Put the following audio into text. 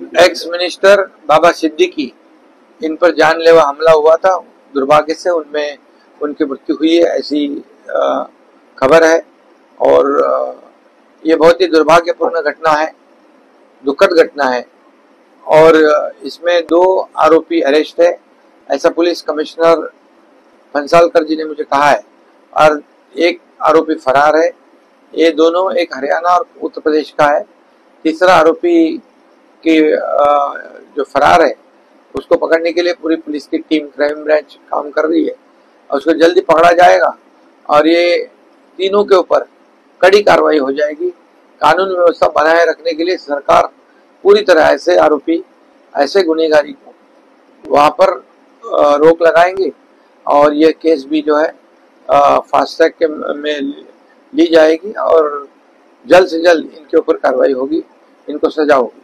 X minister Baba Siddiqui इन पर जानलेवा हमला हुआ था। दुर्भाग्य से उनमें, उनकी मृत्यु हुई है, ऐसी खबर है। और ये बहुत ही दुर्भाग्यपूर्ण घटना है, दुखद घटना है। और, इसमें दो आरोपी अरेस्ट है। ऐसा पुलिस कमिश्नर फंसालकर जी ने मुझे कहा है। और एक आरोपी फरार है। ये दोनों एक हरियाणा और उत्तर प्रदेश का है। तीसरा आरोपी की जो फरार है, उसको पकड़ने के लिए पूरी पुलिस की टीम, क्राइम ब्रांच काम कर रही है। और उसको जल्दी पकड़ा जाएगा और ये तीनों के ऊपर कड़ी कार्रवाई हो जाएगी। कानून व्यवस्था बनाए रखने के लिए सरकार पूरी तरह ऐसे आरोपी, ऐसे गुनेगारी को वहाँ पर रोक लगाएँगे। और ये केस भी जो है फास्ट ट्रैक के में ली जाएगी और जल्द से जल्द इनके ऊपर कार्रवाई होगी, इनको सजा होगी।